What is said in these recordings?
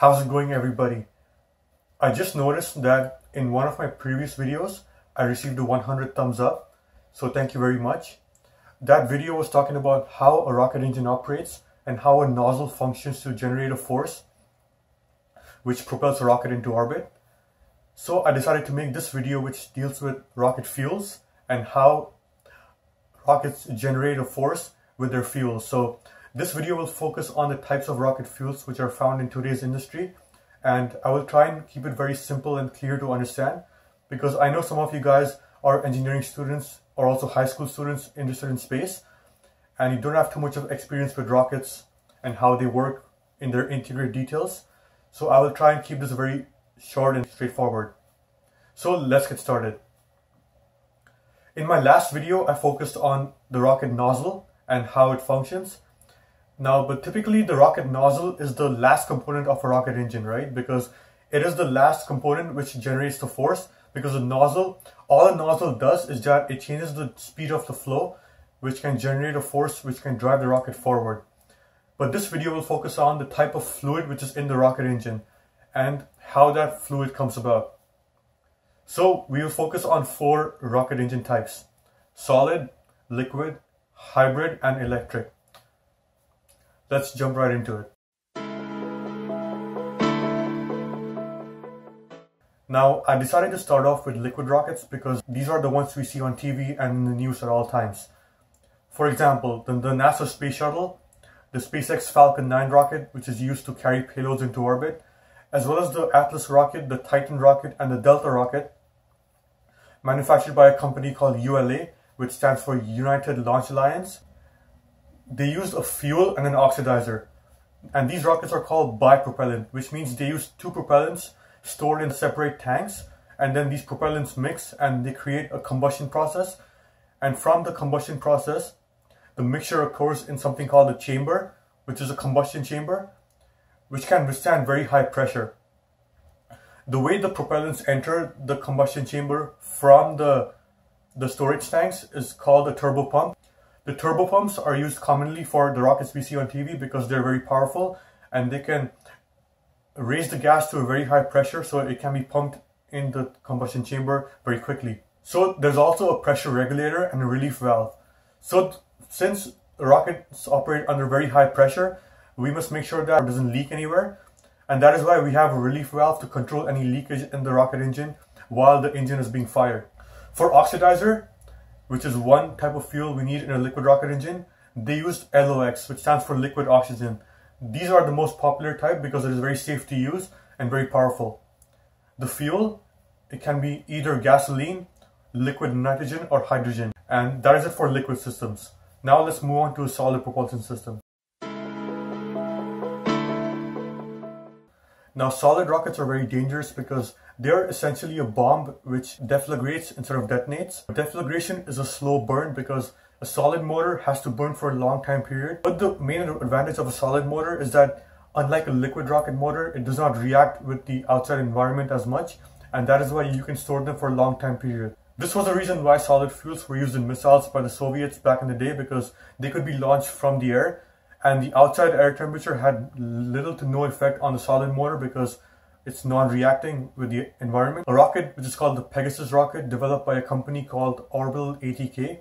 How's it going everybody? I just noticed that in one of my previous videos, I received a 100 thumbs up. So thank you very much. That video was talking about how a rocket engine operates and how a nozzle functions to generate a force which propels a rocket into orbit. So I decided to make this video which deals with rocket fuels and how rockets generate a force with their fuel. So this video will focus on the types of rocket fuels which are found in today's industry and I will try and keep it very simple and clear to understand because I know some of you guys are engineering students or also high school students interested in space and you don't have too much of experience with rockets and how they work in their interior details. So I will try and keep this very short and straightforward. So let's get started. In my last video, I focused on the rocket nozzle and how it functions. Now, but typically the rocket nozzle is the last component of a rocket engine, right? Because it is the last component which generates the force because the nozzle, all the nozzle does is that it changes the speed of the flow, which can generate a force which can drive the rocket forward. But this video will focus on the type of fluid which is in the rocket engine and how that fluid comes about. So we will focus on four rocket engine types, solid, liquid, hybrid, and electric. Let's jump right into it. Now, I decided to start off with liquid rockets because these are the ones we see on TV and in the news at all times. For example, the, the NASA Space Shuttle, the SpaceX Falcon 9 rocket, which is used to carry payloads into orbit, as well as the Atlas rocket, the Titan rocket, and the Delta rocket, manufactured by a company called ULA, which stands for United Launch Alliance they use a fuel and an oxidizer. And these rockets are called bipropellant, which means they use two propellants stored in separate tanks. And then these propellants mix and they create a combustion process. And from the combustion process, the mixture occurs in something called a chamber, which is a combustion chamber, which can withstand very high pressure. The way the propellants enter the combustion chamber from the, the storage tanks is called a turbo pump. The turbopumps are used commonly for the rockets we see on TV because they're very powerful and they can raise the gas to a very high pressure so it can be pumped in the combustion chamber very quickly. So there's also a pressure regulator and a relief valve. So since rockets operate under very high pressure, we must make sure that it doesn't leak anywhere. And that is why we have a relief valve to control any leakage in the rocket engine while the engine is being fired. For oxidizer, which is one type of fuel we need in a liquid rocket engine, they used LOX, which stands for liquid oxygen. These are the most popular type because it is very safe to use and very powerful. The fuel, it can be either gasoline, liquid nitrogen, or hydrogen. And that is it for liquid systems. Now let's move on to a solid propulsion system. Now solid rockets are very dangerous because they're essentially a bomb which deflagrates instead of detonates. Deflagration is a slow burn because a solid motor has to burn for a long time period. But the main advantage of a solid motor is that unlike a liquid rocket motor, it does not react with the outside environment as much and that is why you can store them for a long time period. This was the reason why solid fuels were used in missiles by the Soviets back in the day because they could be launched from the air and the outside air temperature had little to no effect on the solid motor because it's non-reacting with the environment. A rocket, which is called the Pegasus rocket, developed by a company called Orbital ATK,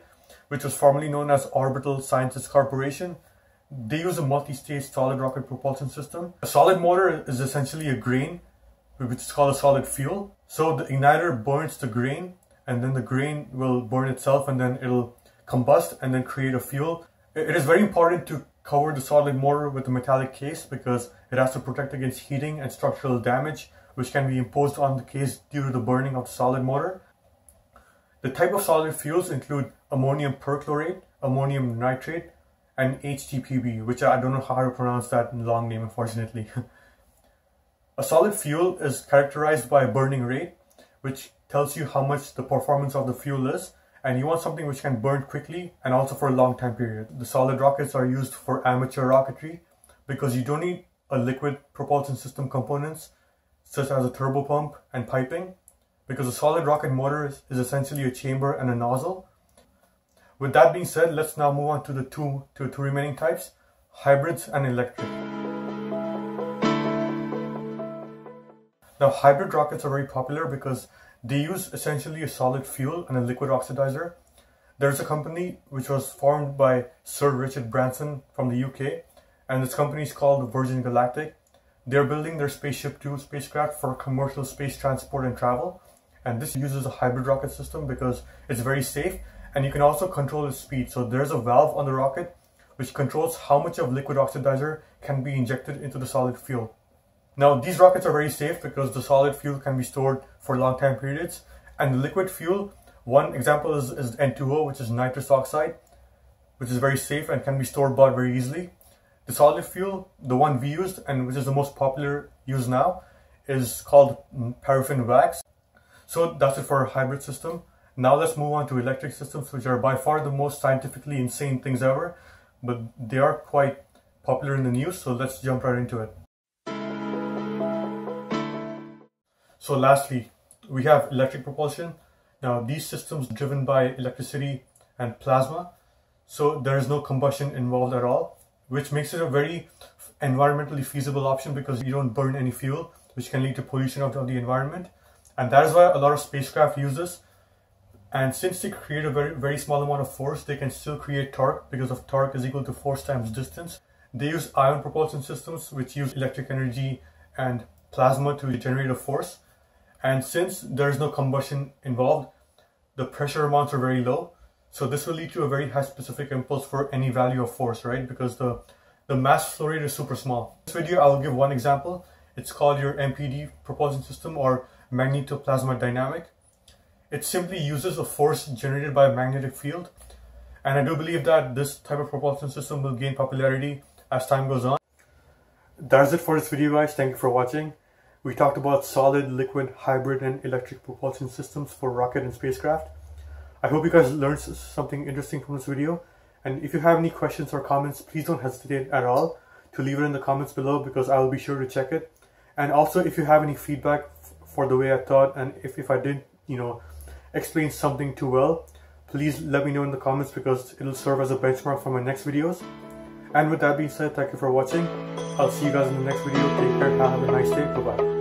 which was formerly known as Orbital Sciences Corporation. They use a multi-stage solid rocket propulsion system. A solid motor is essentially a grain, which is called a solid fuel. So the igniter burns the grain, and then the grain will burn itself, and then it'll combust and then create a fuel. It is very important to cover the solid motor with a metallic case because it has to protect against heating and structural damage which can be imposed on the case due to the burning of the solid motor. The type of solid fuels include ammonium perchlorate, ammonium nitrate, and HTPB, which I don't know how to pronounce that long name unfortunately. a solid fuel is characterized by a burning rate, which tells you how much the performance of the fuel is, and you want something which can burn quickly and also for a long time period. The solid rockets are used for amateur rocketry because you don't need a liquid propulsion system components such as a turbo pump and piping because a solid rocket motor is, is essentially a chamber and a nozzle. With that being said, let's now move on to the two, to two remaining types, hybrids and electric. Now, hybrid rockets are very popular because they use essentially a solid fuel and a liquid oxidizer. There's a company which was formed by Sir Richard Branson from the UK, and this company is called Virgin Galactic. They're building their Spaceship Two spacecraft for commercial space transport and travel, and this uses a hybrid rocket system because it's very safe and you can also control its speed. So there's a valve on the rocket which controls how much of liquid oxidizer can be injected into the solid fuel. Now these rockets are very safe because the solid fuel can be stored for long time periods and the liquid fuel, one example is, is N2O which is nitrous oxide which is very safe and can be stored but very easily. The solid fuel, the one we used and which is the most popular used now is called paraffin wax. So that's it for our hybrid system. Now let's move on to electric systems which are by far the most scientifically insane things ever but they are quite popular in the news so let's jump right into it. So lastly, we have electric propulsion. Now these systems driven by electricity and plasma. So there is no combustion involved at all, which makes it a very environmentally feasible option because you don't burn any fuel, which can lead to pollution of the environment. And that is why a lot of spacecraft use this. And since they create a very, very small amount of force, they can still create torque because of torque is equal to force times distance. They use ion propulsion systems, which use electric energy and plasma to generate a force. And since there's no combustion involved, the pressure amounts are very low. So this will lead to a very high specific impulse for any value of force, right? Because the, the mass flow rate is super small. In this video, I will give one example. It's called your MPD propulsion system or magnetoplasma dynamic. It simply uses a force generated by a magnetic field. And I do believe that this type of propulsion system will gain popularity as time goes on. That's it for this video guys. Thank you for watching. We talked about solid, liquid, hybrid, and electric propulsion systems for rocket and spacecraft. I hope you guys learned something interesting from this video. And if you have any questions or comments, please don't hesitate at all to leave it in the comments below because I will be sure to check it. And also, if you have any feedback for the way I thought and if, if I didn't, you know, explain something too well, please let me know in the comments because it'll serve as a benchmark for my next videos. And with that being said, thank you for watching. I'll see you guys in the next video. Take care. Have a nice day. Bye-bye.